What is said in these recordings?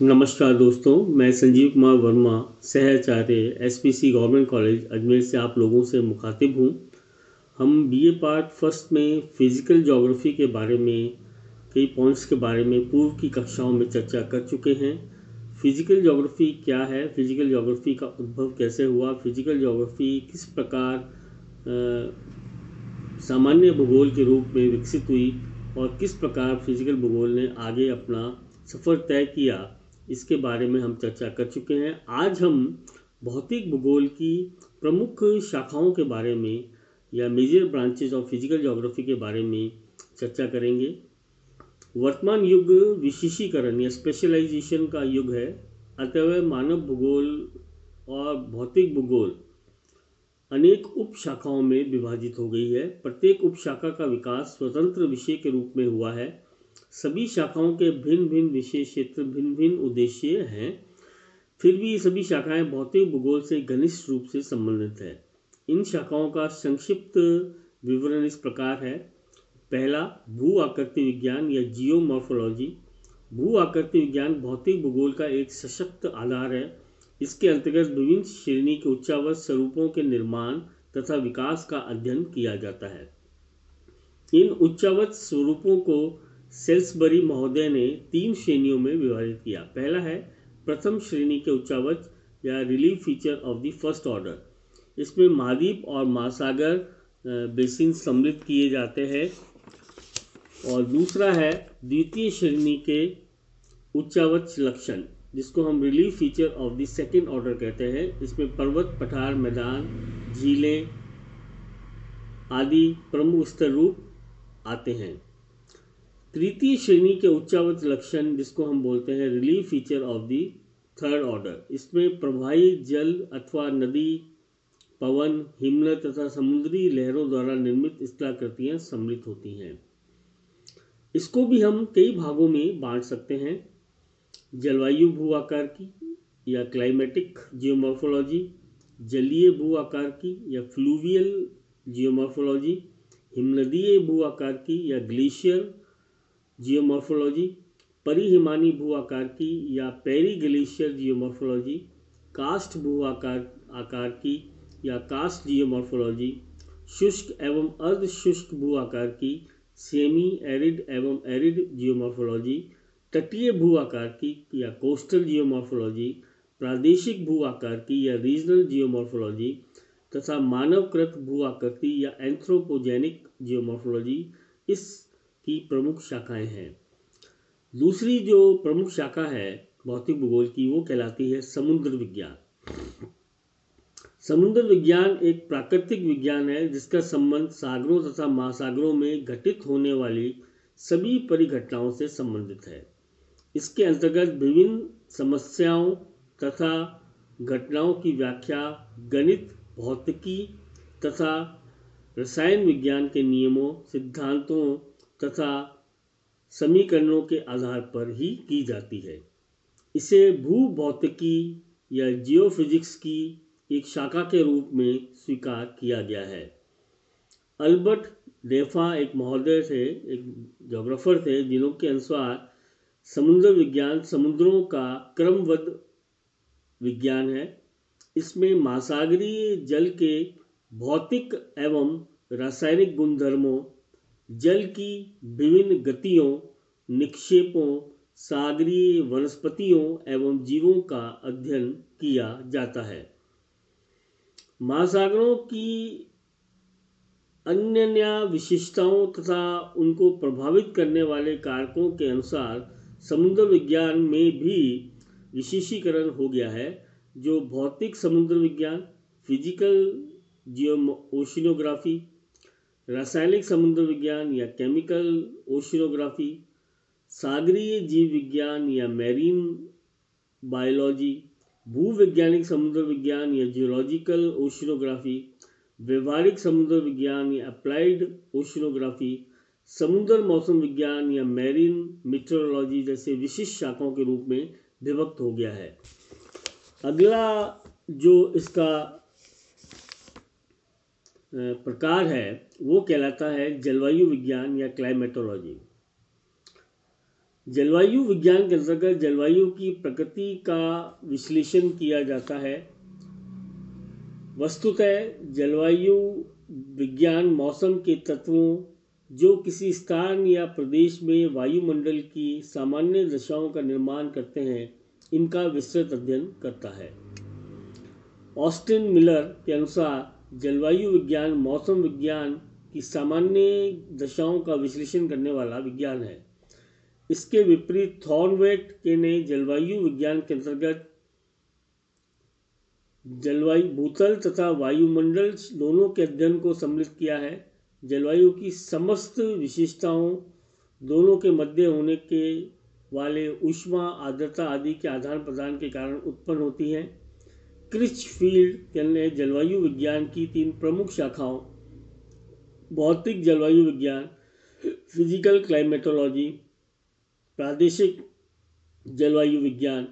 नमस्कार दोस्तों, मैं संजीव कुमार वर्मा सहचार्य एसपीसी गवर्नमेंट कॉलेज अजमेर से आप लोगों से मुखातिब हूँ। हम बीए पार्ट फ़र्स्ट में फ़िज़िकल जोग्राफ़ी के बारे में, कई पॉइंट्स के बारे में, पूर्व की कक्षाओं में चर्चा कर चुके हैं। फ़िज़िकल जोग्राफ़ी क्या है? फ़िज़िकल जोग्राफ़ी का उद्भव कैसे हुआ? फ़िज़िकल जोग्राफ़ी किस प्रकार सामान्य भूगोल के रूप में विकसित हुई और किस प्रकार फ़िज़िकल भूगोल ने आगे अपना सफ़र तय किया? इसके बारे में हम चर्चा कर चुके हैं। आज हम भौतिक भूगोल की प्रमुख शाखाओं के बारे में या major branches of physical geography के बारे में चर्चा करेंगे। वर्तमान युग विशेषीकरण या स्पेशलाइजेशन का युग है। अतः मानव भूगोल और भौतिक भूगोल अनेक उप शाखाओं में विभाजित हो गई है। प्रत्येक उप शाखा का विकास स्वतंत्र विषय के रूप में हुआ है। सभी शाखाओं के भिन्न भिन्न विषय क्षेत्र भिन्न भिन्न उद्देश्य हैं। फिर भी ये सभी शाखाएँ भौतिक भूगोल से घनिष्ठ रूप से संबंधित है। इन शाखाओं का संक्षिप्त विवरण इस प्रकार है। पहला, भू आकृति विज्ञान या जियोमॉर्फोलॉजी। भू आकृति विज्ञान भौतिक भूगोल का एक सशक्त आधार है। इसके अंतर्गत विभिन्न श्रेणी के उच्चावत स्वरूपों के निर्माण तथा विकास का अध्ययन किया जाता है। इन उच्चावत स्वरूपों को सेल्सबरी महोदय ने तीन श्रेणियों में विभाजित किया। पहला है, प्रथम श्रेणी के उच्चावच या relief feature of the first order इसमें महाद्वीप और महासागर बेसिन सम्मिलित किए जाते हैं। और दूसरा है, द्वितीय श्रेणी के उच्चावच लक्षण, जिसको हम relief feature of the second order कहते हैं। इसमें पर्वत, पठार, मैदान, झीलें आदि प्रमुख स्तर रूप आते हैं। तृतीय श्रेणी के उच्चावत लक्षण जिसको हम बोलते हैं relief feature of the third order इसमें प्रभावी जल अथवा नदी, पवन हिमन तथा समुद्री लहरों द्वारा निर्मित स्थलाकृतियाँ सम्मिलित होती हैं। इसको भी हम कई भागों में बांट सकते हैं। जलवायु भू आकार की या क्लाइमेटिक जियोमॉर्फोलॉजी जलीय भू आकार की या फ्लूवियल जियोमॉर्फोलॉजी हिमनदीय भू आकार की या ग्लेशियर जियोमॉर्फोलॉजी, परिहिमानी भू आकार की या पेरी ग्लेशियर जियोमॉर्फोलॉजी, कास्ट भू आकार आकार की या कास्ट जियोमॉर्फोलॉजी, शुष्क एवं अर्ध शुष्क भू आकार की, सेमी एरिड एवं एरिड जियोमॉर्फोलॉजी, तटीय भू आकार की या कोस्टल जियोमॉर्फोलॉजी, प्रादेशिक भू आकार की या रीजनल जियोमॉर्फोलॉजी, तथा मानवकृत भू आकृति या एंथ्रोपोजेनिक जियोमॉर्फोलॉजी, इस की प्रमुख शाखाएँ हैं। दूसरी जो प्रमुख शाखा है भौतिक भूगोल की, वो कहलाती है समुद्र विज्ञान। समुद्र विज्ञान एक प्राकृतिक विज्ञान है, जिसका संबंध सागरों तथा महासागरों में घटित होने वाली सभी परिघटनाओं से संबंधित है। इसके अंतर्गत विभिन्न समस्याओं तथा घटनाओं की व्याख्या गणित, भौतिकी तथा रसायन विज्ञान के नियमों, सिद्धांतों तथा समीकरणों के आधार पर ही की जाती है। इसे भूभौतिकी या जियोफिजिक्स की एक शाखा के रूप में स्वीकार किया गया है। अल्बर्ट डेफा एक महोदय थे, एक जोग्राफर थे, जिन्हों के अनुसार समुद्र विज्ञान समुद्रों का क्रमबद्ध विज्ञान है। इसमें महासागरीय जल के भौतिक एवं रासायनिक गुणधर्मों जल की विभिन्न गतियों, निक्षेपों, सागरीय वनस्पतियों एवं जीवों का अध्ययन किया जाता है। महासागरों की अन्य विशिष्टताओं तथा उनको प्रभावित करने वाले कारकों के अनुसार समुद्र विज्ञान में भी विशेषीकरण हो गया है, जो भौतिक समुद्र विज्ञान, फ़िज़िकल जियो ओशिनोग्राफी रासायनिक समुद्र विज्ञान या केमिकल ओशिनोग्राफी, सागरीय जीव विज्ञान या मैरीन बायोलॉजी, भूवैज्ञानिक समुद्र विज्ञान या जियोलॉजिकल ओशिनोग्राफी, व्यवहारिक समुद्र विज्ञान या अप्लाइड ओशिनोग्राफी, समुद्र मौसम विज्ञान या मैरीन मिट्रोलॉजी जैसे विशिष्ट शाखाओं के रूप में विभक्त हो गया है। अगला जो इसका प्रकार है, वो कहलाता है जलवायु विज्ञान या क्लाइमेटोलॉजी जलवायु विज्ञान के अंतर्गत जलवायु की प्रकृति का विश्लेषण किया जाता है। वस्तुतः जलवायु विज्ञान मौसम के तत्वों जो किसी स्थान या प्रदेश में वायुमंडल की सामान्य दशाओं का निर्माण करते हैं, इनका विस्तृत अध्ययन करता है। ऑस्टिन मिलर के अनुसार जलवायु विज्ञान, मौसम विज्ञान की सामान्य दशाओं का विश्लेषण करने वाला विज्ञान है। इसके विपरीत थॉर्नवेट के ने जलवायु विज्ञान के अंतर्गत जलवायु भूतल तथा वायुमंडल दोनों के अध्ययन को सम्मिलित किया है। जलवायु की समस्त विशेषताओं दोनों के मध्य होने के वाले उष्मा आर्द्रता आदि के आदान प्रदान के कारण उत्पन्न होती हैं। क्रिच फ़ील्ड ने जलवायु विज्ञान की तीन प्रमुख शाखाओं, भौतिक जलवायु विज्ञान, फ़िज़िकल क्लाइमेटोलॉजी, प्रादेशिक जलवायु विज्ञान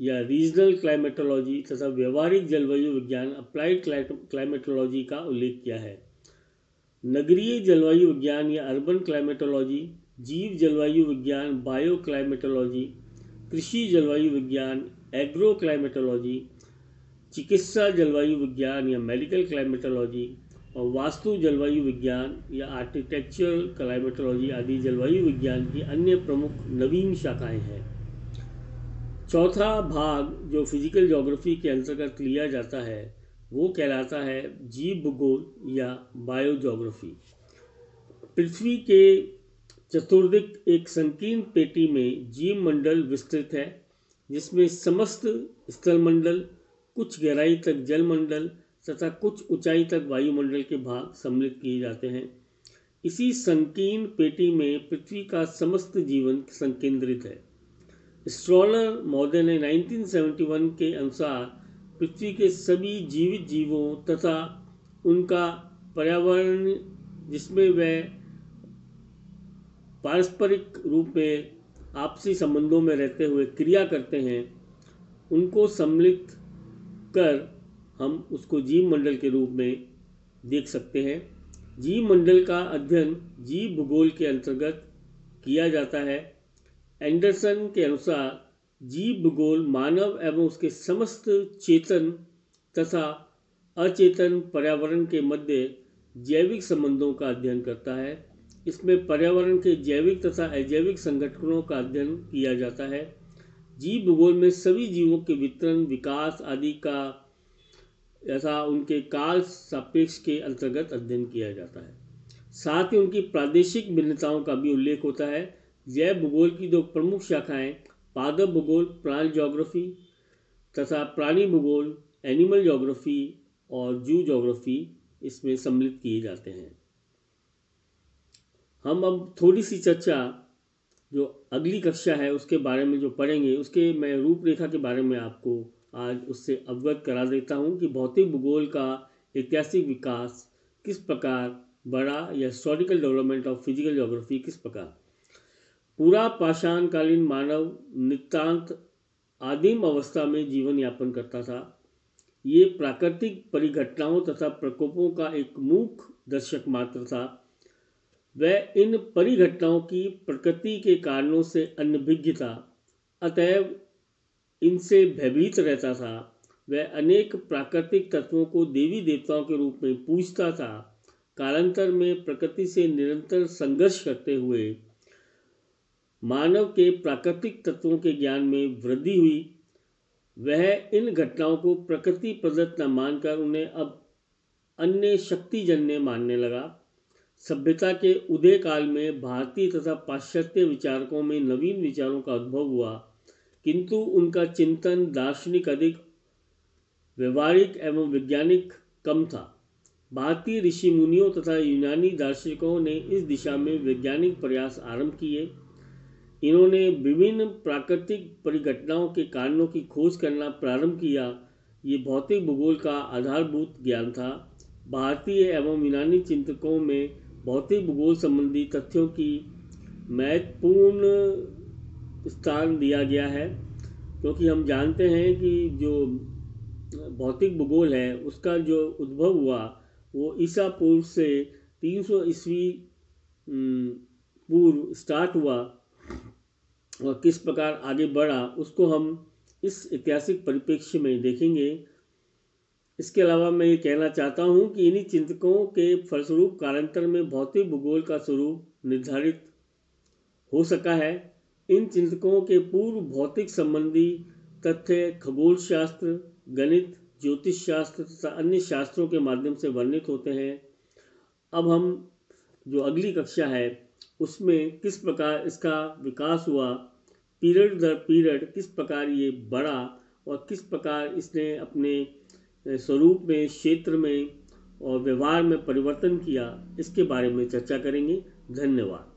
या रीजनल क्लाइमेटोलॉजी तथा व्यवहारिक जलवायु विज्ञान अप्लाइड क्लाइमेटोलॉजी का उल्लेख किया है। नगरीय जलवायु विज्ञान या अर्बन क्लाइमेटोलॉजी, जीव जलवायु विज्ञान, बायो क्लाइमेटोलॉजी, कृषि जलवायु विज्ञान, एग्रो क्लाइमेटोलॉजी चिकित्सा जलवायु विज्ञान या मेडिकल क्लाइमेटोलॉजी और वास्तु जलवायु विज्ञान या आर्किटेक्चरल क्लाइमेटोलॉजी आदि जलवायु विज्ञान की अन्य प्रमुख नवीन शाखाएँ हैं। चौथा भाग जो फ़िज़िकल जोग्राफी के अंतर्गत लिया जाता है, वो कहलाता है जीव भूगोल या बायोजोग्राफी पृथ्वी के चतुर्दिक एक संकीर्ण पेटी में जीव मंडल विस्तृत है, जिसमें समस्त स्थल मंडल कुछ गहराई तक जलमंडल तथा कुछ ऊंचाई तक वायुमंडल के भाग सम्मिलित किए जाते हैं। इसी संकीर्ण पेटी में पृथ्वी का समस्त जीवन संकेंद्रित है। स्ट्रॉलर महोदय ने 1971 के अनुसार पृथ्वी के सभी जीवित जीवों तथा उनका पर्यावरण जिसमें वह पारस्परिक रूप में आपसी संबंधों में रहते हुए क्रिया करते हैं, उनको सम्मिलित कर हम उसको जीव मंडल के रूप में देख सकते हैं। जीव मंडल का अध्ययन जीव भूगोल के अंतर्गत किया जाता है। एंडरसन के अनुसार जीव भूगोल मानव एवं उसके समस्त चेतन तथा अचेतन पर्यावरण के मध्य जैविक संबंधों का अध्ययन करता है। इसमें पर्यावरण के जैविक तथा अजैविक संगठनों का अध्ययन किया जाता है। जीव भूगोल में सभी जीवों के वितरण, विकास आदि का ऐसा उनके काल सापेक्ष के अंतर्गत अध्ययन किया जाता है। साथ ही उनकी प्रादेशिक भिन्नताओं का भी उल्लेख होता है। जैव भूगोल की दो प्रमुख शाखाएँ, पादप भूगोल प्लांट जोग्राफी तथा प्राणी भूगोल, एनिमल जोग्राफी और जू जोग्राफी इसमें सम्मिलित किए जाते हैं। हम अब थोड़ी सी चर्चा जो अगली कक्षा है, उसके बारे में जो पढ़ेंगे, उसके मैं रूपरेखा के बारे में आपको आज उससे अवगत करा देता हूँ कि भौतिक भूगोल का ऐतिहासिक विकास किस प्रकार बड़ा या historical development of physical geography किस प्रकार। पूरा पाषाणकालीन मानव नितांत आदिम अवस्था में जीवन यापन करता था। ये प्राकृतिक परिघटनाओं तथा प्रकोपों का एक मूक दर्शक मात्र था। वह इन परिघटनाओं की प्रकृति के कारणों से अनभिज्ञ था। अतएव इनसे भयभीत रहता था। वह अनेक प्राकृतिक तत्वों को देवी देवताओं के रूप में पूजता था। कालांतर में प्रकृति से निरंतर संघर्ष करते हुए मानव के प्राकृतिक तत्वों के ज्ञान में वृद्धि हुई। वह इन घटनाओं को प्रकृति प्रदत्त न मानकर उन्हें अब अन्य शक्तिजन्य मानने लगा। सभ्यता के उदय काल में भारतीय तथा पाश्चात्य विचारकों में नवीन विचारों का उद्भव हुआ। किंतु उनका चिंतन दार्शनिक अधिक व्यवहारिक एवं वैज्ञानिक कम था। भारतीय ऋषि मुनियों तथा यूनानी दार्शनिकों ने इस दिशा में वैज्ञानिक प्रयास आरंभ किए। इन्होंने विभिन्न प्राकृतिक परिघटनाओं के कारणों की खोज करना प्रारंभ किया। ये भौतिक भूगोल का आधारभूत ज्ञान था। भारतीय एवं यूनानी चिंतकों में भौतिक भूगोल संबंधी तथ्यों की महत्वपूर्ण स्थान दिया गया है, क्योंकि हम जानते हैं कि जो भौतिक भूगोल है, उसका जो उद्भव हुआ, वो ईसा पूर्व से 300 ईस्वी पूर्व स्टार्ट हुआ और किस प्रकार आगे बढ़ा, उसको हम इस ऐतिहासिक परिप्रेक्ष्य में देखेंगे। इसके अलावा मैं ये कहना चाहता हूँ कि इन्हीं चिंतकों के फलस्वरूप कालांतर में भौतिक भूगोल का स्वरूप निर्धारित हो सका है। इन चिंतकों के पूर्व भौतिक संबंधी तथ्य खगोल शास्त्र गणित ज्योतिष शास्त्र तथा अन्य शास्त्रों के माध्यम से वर्णित होते हैं। अब हम जो अगली कक्षा है, उसमें किस प्रकार इसका विकास हुआ, पीरियड दर पीरियड किस प्रकार ये बढ़ा और किस प्रकार इसने अपने स्वरूप में, क्षेत्र में और व्यवहार में परिवर्तन किया, इसके बारे में चर्चा करेंगे। धन्यवाद।